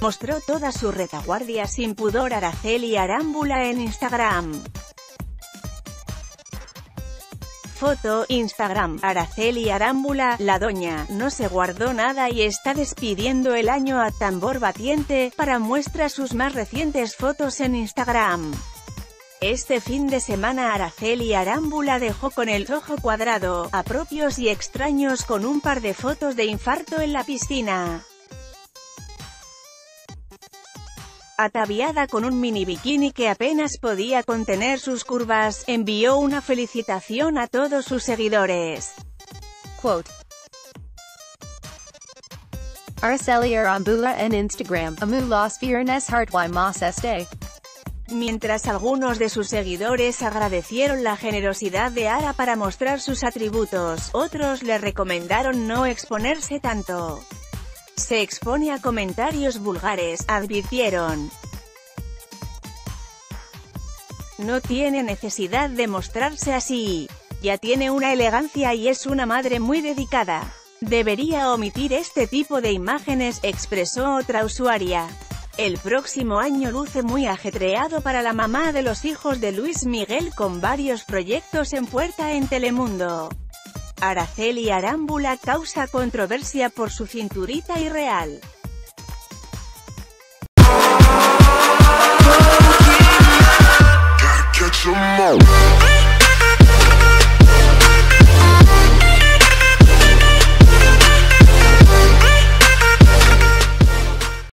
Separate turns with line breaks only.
Mostró toda su retaguardia sin pudor Araceli Arámbula en Instagram. Foto, Instagram, Araceli Arámbula, la doña, no se guardó nada y está despidiendo el año a tambor batiente, para muestra sus más recientes fotos en Instagram. Este fin de semana Araceli Arámbula dejó con el ojo cuadrado, a propios y extraños con un par de fotos de infarto en la piscina. Ataviada con un mini bikini que apenas podía contener sus curvas, envió una felicitación a todos sus seguidores.
Quote. Araceli Arambula en Instagram, amu los viernes hartway más este.
Mientras algunos de sus seguidores agradecieron la generosidad de Ara para mostrar sus atributos, otros le recomendaron no exponerse tanto. Se expone a comentarios vulgares, advirtieron. No tiene necesidad de mostrarse así. Ya tiene una elegancia y es una madre muy dedicada. Debería omitir este tipo de imágenes, expresó otra usuaria. El próximo año luce muy ajetreado para la mamá de los hijos de Luis Miguel con varios proyectos en puerta en Telemundo. Araceli Arámbula causa controversia por su cinturita irreal.